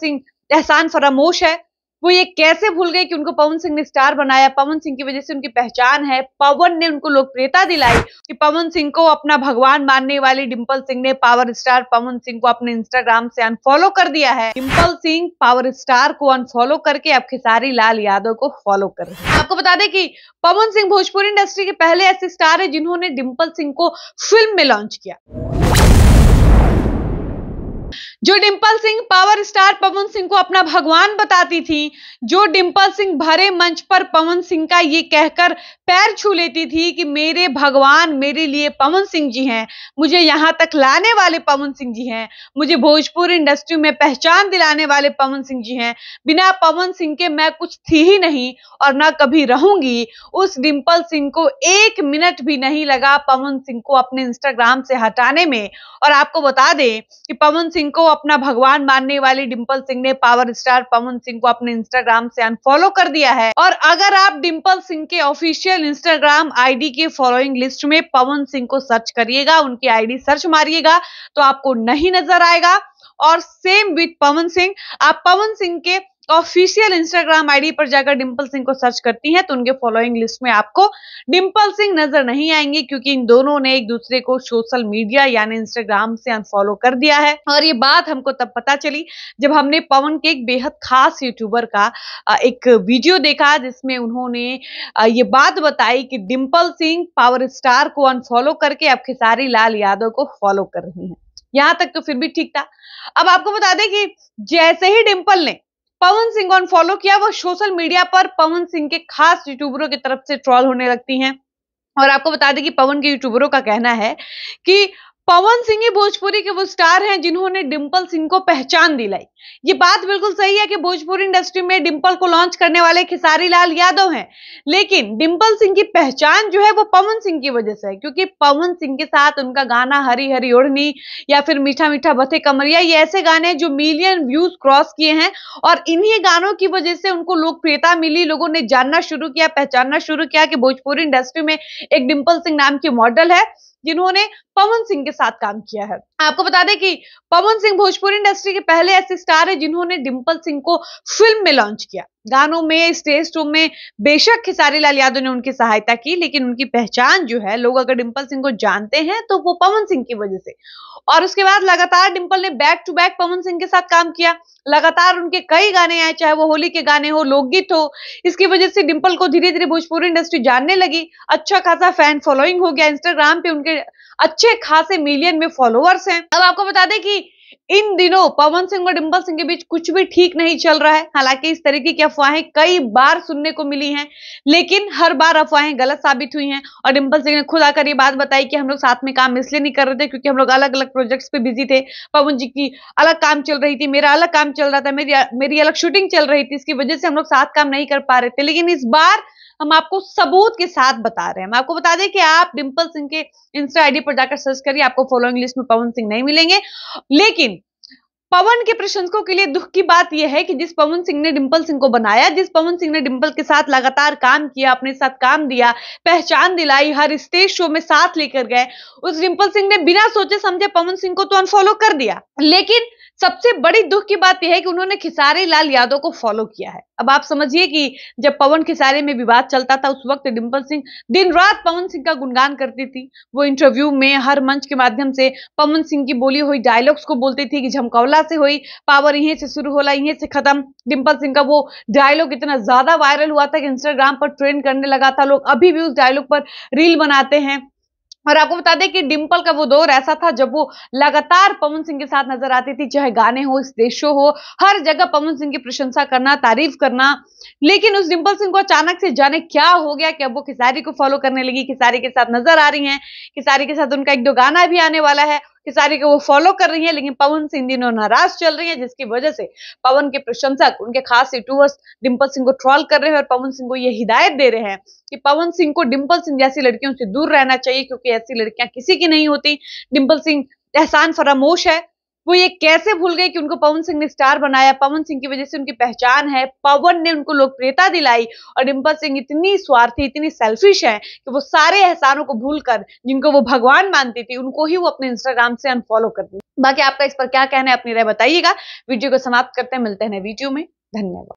सिंह एहसान फरामोश है, वो ये कैसे भूल गए कि उनको पवन सिंह ने स्टार बनाया? पवन सिंह की वजह से उनकी पहचान है। पवन ने उनको लोकप्रियता दिलाई कि पवन सिंह को अपना भगवान मानने वाली डिम्पल सिंह ने पावर स्टार पवन सिंह को अपने इंस्टाग्राम से अनफॉलो कर दिया है। डिम्पल सिंह पावर स्टार को अनफॉलो करके अब खेसारी लाल यादव को फॉलो कर रहे आपको बता दें कि पवन सिंह भोजपुरी इंडस्ट्री के पहले ऐसे स्टार है जिन्होंने डिम्पल सिंह को फ़िल्म में लॉन्च किया। जो डिम्पल सिंह पावर स्टार पवन सिंह को अपना भगवान बताती थी, जो डिम्पल सिंह भरे मंच पर पवन सिंह का ये कहकर पैर छू लेती थी कि मेरे भगवान मेरे लिए पवन सिंह जी हैं, मुझे यहाँ तक लाने वाले पवन सिंह जी हैं, मुझे भोजपुर इंडस्ट्री में पहचान दिलाने वाले पवन सिंह जी हैं, बिना पवन सिंह के मैं कुछ थी ही नहीं और ना कभी रहूँगी। उस डिम्पल सिंह को एक मिनट भी नहीं लगा पवन सिंह को अपने इंस्टाग्राम से हटाने में। और आपको बता दें कि पवन सिंह को अपना भगवान मानने वाली डिम्पल सिंह ने पावर स्टार पवन सिंह को अपने इंस्टाग्राम से अनफॉलो कर दिया है। और अगर आप डिम्पल सिंह के ऑफिशियल इंस्टाग्राम आईडी के फॉलोइंग लिस्ट में पवन सिंह को सर्च करिएगा, उनकी आईडी सर्च मारिएगा तो आपको नहीं नज़र आएगा। और सेम विथ पवन सिंह, आप पवन सिंह के ऑफिशियल इंस्टाग्राम आईडी पर जाकर डिम्पल सिंह को सर्च करती हैं तो उनके फॉलोइंग लिस्ट में आपको डिम्पल सिंह नज़र नहीं आएँगे, क्योंकि इन दोनों ने एक दूसरे को सोशल मीडिया यानी इंस्टाग्राम से अनफॉलो कर दिया है। और ये बात हमको तब पता चली जब हमने पवन के एक बेहद खास यूट्यूबर का एक वीडियो देखा जिसमें उन्होंने ये बात बताई कि डिम्पल सिंह पावर स्टार को अनफॉलो करके अब खेसारी लाल यादव को फॉलो कर रही है। यहाँ तक तो फिर भी ठीक था। अब आपको बता दें कि जैसे ही डिम्पल ने पवन सिंह को अनफॉलो किया। वो सोशल मीडिया पर पवन सिंह के खास यूट्यूबरों की तरफ़ से ट्रॉल होने लगती हैं। और आपको बता दें कि पवन के यूट्यूबरों का कहना है कि पवन सिंह ही भोजपुरी के वो स्टार हैं जिन्होंने डिम्पल सिंह को पहचान दिलाई। ये बात बिल्कुल सही है कि भोजपुरी इंडस्ट्री में डिम्पल को लॉन्च करने वाले खिसारी लाल यादव हैं। लेकिन डिम्पल सिंह की पहचान जो है वो पवन सिंह की वजह से है, क्योंकि पवन सिंह के साथ उनका गाना हरी हरी ओढ़नी या फिर मीठा मीठा बथे कमरिया, ये ऐसे गाने जो मिलियन व्यूज़ क्रॉस किए हैं और इन्हीं गानों की वजह से उनको लोकप्रियता मिली, लोगों ने जानना शुरू किया, पहचानना शुरू किया कि भोजपुरी इंडस्ट्री में एक डिम्पल सिंह नाम की मॉडल है। जिन्होंने पवन सिंह के साथ काम किया है। आपको बता दें कि पवन सिंह भोजपुरी इंडस्ट्री के पहले ऐसे स्टार है जिन्होंने डिम्पल सिंह को फ़िल्म में लॉन्च किया। गानों में स्टेज शो में बेशक खिसारी लाल यादव ने उनकी सहायता की, लेकिन उनकी पहचान जो है, लोग अगर डिम्पल सिंह को जानते हैं तो वो पवन सिंह की वजह से। और उसके बाद लगातार डिम्पल ने back to back Pawan Singh के साथ काम किया। लगातार उनके कई गाने आए, चाहे वो होली के गाने हो, लोकगीत हो, इसकी वजह से डिंपल को धीरे धीरे भोजपुरी इंडस्ट्री जानने लगी। अच्छा खासा फ़ैन फॉलोइंग हो गया। इंस्टाग्राम पे उनके अच्छे खासे मिलियन में फॉलोअर्स हैं। अब आपको बता दें कि इन दिनों पवन सिंह और डिम्पल सिंह के बीच कुछ भी ठीक नहीं चल रहा है। हालाँकि इस तरीके की अफवाहें कई बार सुनने को मिली हैं, लेकिन हर बार अफवाहें गलत साबित हुई हैं और डिम्पल सिंह ने खुद आकर ये बात बताई कि हम लोग साथ में काम इसलिए नहीं कर रहे थे क्योंकि हम लोग अलग अलग प्रोजेक्ट्स पे बिज़ी थे। पवन जी की अलग काम चल रही थी, मेरा अलग काम चल रहा था, मेरी मेरी अलग शूटिंग चल रही थी, इसकी वजह से हम लोग साथ काम नहीं कर पा रहे थे। लेकिन इस बार हम आपको सबूत के साथ बता रहे हैं। हम आपको बता दें कि आप डिम्पल सिंह के इंस्टा आईडी पर जाकर सर्च करिए, आपको फॉलोइंग लिस्ट में पवन सिंह नहीं मिलेंगे। लेकिन पवन के प्रशंसकों के लिए दुख की बात यह है कि जिस पवन सिंह ने डिम्पल सिंह को बनाया, जिस पवन सिंह ने डिम्पल के साथ लगातार काम किया, अपने साथ काम दिया, पहचान दिलाई, हर स्टेज शो में साथ लेकर गए, उस डिम्पल सिंह ने बिना सोचे समझे पवन सिंह को तो अनफॉलो कर दिया। लेकिन सबसे बड़ी दुख की बात यह है कि उन्होंने खिसारी लाल यादव को फॉलो किया है। अब आप समझिए कि जब पवन खिसारे में विवाद चलता था, उस वक्त डिम्पल सिंह दिन रात पवन सिंह का गुणगान करती थी। वो इंटरव्यू में हर मंच के माध्यम से पवन सिंह की बोली हुई डायलॉग्स को बोलती थी कि झमकौला से हुई पावर यहीं से शुरू होला यहीं से खत्म। डिम्पल सिंह का वो डायलॉग इतना ज़्यादा वायरल हुआ था कि इंस्टाग्राम पर ट्रेंड करने लगा था लोग। अभी भी उस डायलॉग पर रील बनाते हैं। और आपको बता दें कि डिम्पल का वो दौर ऐसा था जब वो लगातार पवन सिंह के साथ नज़र आती थी, चाहे गाने हो, स्टेज शो हो, हर जगह पवन सिंह की प्रशंसा करना, तारीफ़ करना। लेकिन उस डिम्पल सिंह को अचानक से जाने क्या हो गया कि अब वो खिसारी को फॉलो करने लगी, खिसारी के साथ नज़र आ रही हैं, खिसारी के साथ उनका एक दो गाना भी आने वाला है। खिसारी को वो फॉलो कर रही है, लेकिन पवन सिंह दिनों नाराज़ चल रही है, जिसकी वजह से पवन के प्रशंसक, उनके खास यूट्यूबर्स डिम्पल सिंह को ट्रॉल कर रहे हैं और पवन सिंह को ये हिदायत दे रहे हैं कि पवन सिंह को डिम्पल सिंह जैसी लड़कियों से दूर रहना चाहिए, क्योंकि ऐसी लड़कियाँ किसी की नहीं होती। डिम्पल सिंह, एहसान फरामोश है वो ये कैसे भूल गए कि उनको पवन सिंह ने स्टार बनाया? पवन सिंह की वजह से उनकी पहचान है। पवन ने उनको लोकप्रियता दिलाई और डिम्पल सिंह इतनी स्वार्थी, इतनी सेल्फिश है कि वो सारे एहसानों को भूलकर जिनको वो भगवान मानती थी, उनको ही वो अपने इंस्टाग्राम से अनफॉलो कर दी बाकी आपका इस पर क्या कहना है अपनी राय बताइएगा। वीडियो को समाप्त करते हैं, मिलते हैं वीडियो में। धन्यवाद।